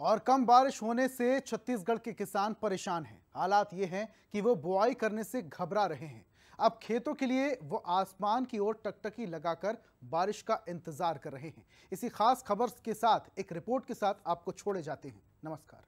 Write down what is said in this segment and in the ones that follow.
और कम बारिश होने से छत्तीसगढ़ के किसान परेशान हैं। हालात ये हैं कि वो बुआई करने से घबरा रहे हैं। अब खेतों के लिए वो आसमान की ओर टकटकी लगाकर बारिश का इंतज़ार कर रहे हैं। इसी खास खबर के साथ, एक रिपोर्ट के साथ आपको छोड़े जाते हैं। नमस्कार।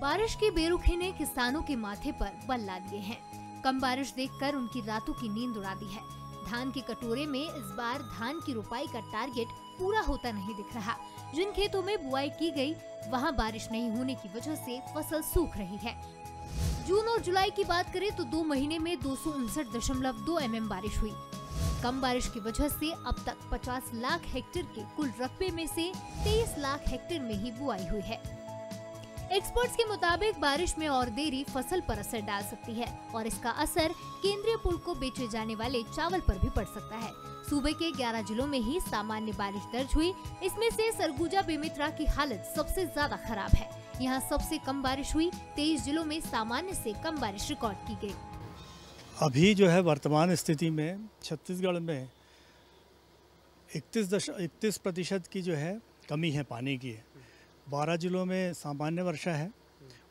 बारिश की बेरुखी ने किसानों के माथे पर बल ला दिए हैं। कम बारिश देखकर उनकी रातों की नींद उड़ा दी है। धान के कटोरे में इस बार धान की रुपाई का टारगेट पूरा होता नहीं दिख रहा। जिन खेतों में बुआई की गई, वहाँ बारिश नहीं होने की वजह से फ़सल सूख रही है। जून और जुलाई की बात करें तो दो महीने में दो सौ उनसठ दशमलव दो एम बारिश हुई। कम बारिश की वजह से अब तक 50 लाख हेक्टेयर के कुल रकबे में से 23 लाख हेक्टेयर में ही बुआई हुई है। एक्सपर्ट्स के मुताबिक बारिश में और देरी फ़सल पर असर डाल सकती है और इसका असर केंद्रीय पुल को बेचे जाने वाले चावल पर भी पड़ सकता है। सूबे के 11 जिलों में ही सामान्य बारिश दर्ज हुई। इसमें से सरगुजा, बेमित्रा की हालत सबसे ज़्यादा खराब है। यहाँ सबसे कम बारिश हुई। तेईस जिलों में सामान्य से कम बारिश रिकॉर्ड की गई। अभी जो है वर्तमान स्थिति में छत्तीसगढ़ में इकतीस दश, इकतीस प्रतिशत की जो है कमी है पानी की। बारह जिलों में सामान्य वर्षा है,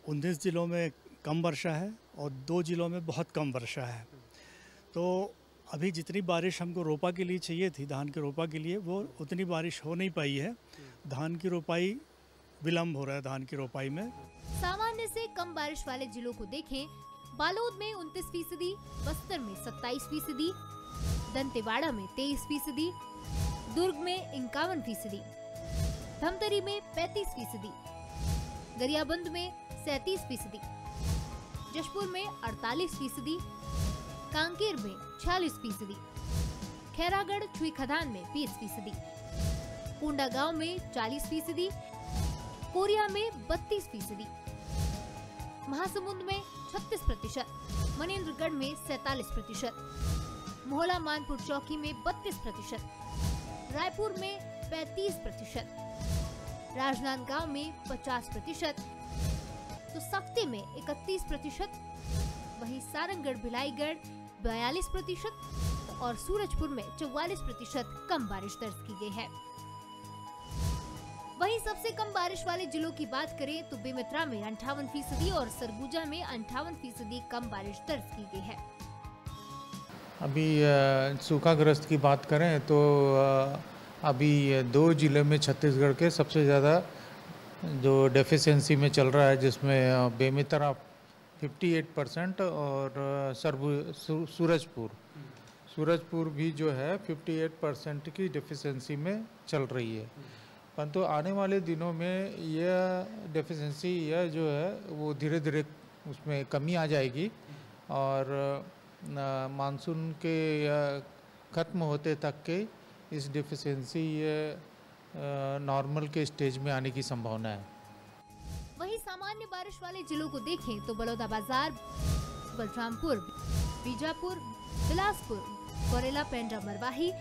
उन्नीस जिलों में कम वर्षा है और दो जिलों में बहुत कम वर्षा है। तो अभी जितनी बारिश हमको रोपा के लिए चाहिए थी, धान के रोपा के लिए, वो उतनी बारिश हो नहीं पाई है। धान की रोपाई विलम्ब हो रहा है, धान की रोपाई में। सामान्य से कम बारिश वाले जिलों को देखें, बालोद में उनतीस फ़ीसदी, बस्तर में सत्ताईस फ़ीसदी, दंतेवाड़ा में तेईस फ़ीसदी, दुर्ग में इक्यावन फ़ीसदी। धमतरी में 35 फ़ीसदी, गरियाबंद में 37 फ़ीसदी, जशपुर में 48 फ़ीसदी, कांकेर में 46 फ़ीसदी, खैरागढ़ छुई खदान में 20 फ़ीसदी कोंडा गाँव में 40 फ़ीसदी, कोरिया में 32 फ़ीसदी, महासमुंद में 36 प्रतिशत मनेन्द्रगढ़ में 47 प्रतिशत, मोहला मानपुर चौकी में 32 प्रतिशत, रायपुर में 35 प्रतिशत राजनांदगांव में 50 प्रतिशत तो सख्ते में 31 प्रतिशत, वही सारंगढ़, भिलाईगढ़ बयालीस प्रतिशत और सूरजपुर में 44 प्रतिशत कम बारिश दर्ज की गई है। वहीं सबसे कम बारिश वाले जिलों की बात करें तो बेमित्रा में अंठावन फ़ीसदी और सरगुजा में अंठावन फ़ीसदी कम बारिश दर्ज की गई है। अभी सूखाग्रस्त की बात करें तो अभी दो ज़िले में छत्तीसगढ़ के सबसे ज़्यादा जो डेफिशिएंसी में चल रहा है, जिसमें बेमित्रा 58 परसेंट और सरबू सूरजपुर। सूरजपुर भी जो है 58 परसेंट की डेफिशिएंसी में चल रही है। परंतु आने वाले दिनों में यह डेफिशिएंसी यह जो है, वो धीरे धीरे उसमें कमी आ जाएगी और मानसून के ख़त्म होते तक के इस डिफिशेंसी नॉर्मल के स्टेज में आने की संभावना है। वहीं सामान्य बारिश वाले जिलों को देखें तो बलौदा बाज़ार, बलरामपुर, बीजापुर, बिलासपुर, कोरेला पेंड्रा मरवाही,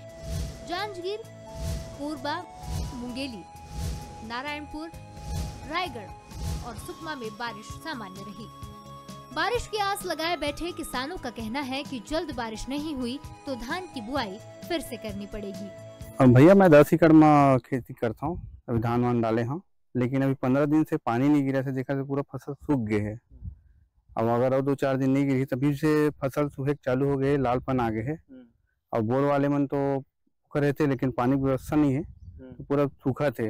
जांजगीर, कोरबा, मुंगेली, नारायणपुर, रायगढ़ और सुकमा में बारिश सामान्य रही। बारिश की आस लगाए बैठे किसानों का कहना है कि जल्द बारिश नहीं हुई तो धान की बुआई फिर से करनी पड़ेगी। और भैया मैं दस एकड़ में खेती करता हूँ। अभी धान वान डाले हैं लेकिन अभी पंद्रह दिन से पानी नहीं गिरा से देखा तो पूरा फ़सल सूख गए है। अब अगर और दो चार दिन नहीं गिरी तभी से फ़सल सूखे चालू हो गए लालपन आ गए है। और बोर वाले मन तो करे थे लेकिन पानी की व्यवस्था नहीं है। तो पूरा सूखा थे।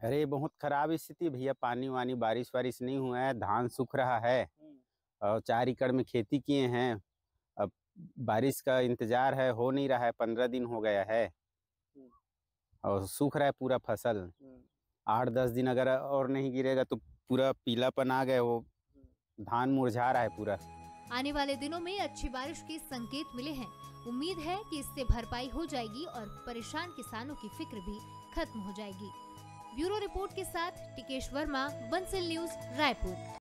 अरे बहुत खराब स्थिति भैया पानी वानी बारिश वारिश नहीं हुआ है धान सूख रहा है। और चार एकड़ में खेती किए हैं। बारिश का इंतज़ार है हो नहीं रहा है पंद्रह दिन हो गया है। और सूख रहा है पूरा फ़सल। आठ दस दिन अगर और नहीं गिरेगा तो पूरा पीलापन आ गया वो धान मुरझा रहा है पूरा। आने वाले दिनों में अच्छी बारिश के संकेत मिले हैं। उम्मीद है कि इससे भरपाई हो जाएगी और परेशान किसानों की फ़िक्र भी खत्म हो जाएगी। ब्यूरो रिपोर्ट के साथ टिकेश वर्मा बंसल न्यूज़ रायपुर।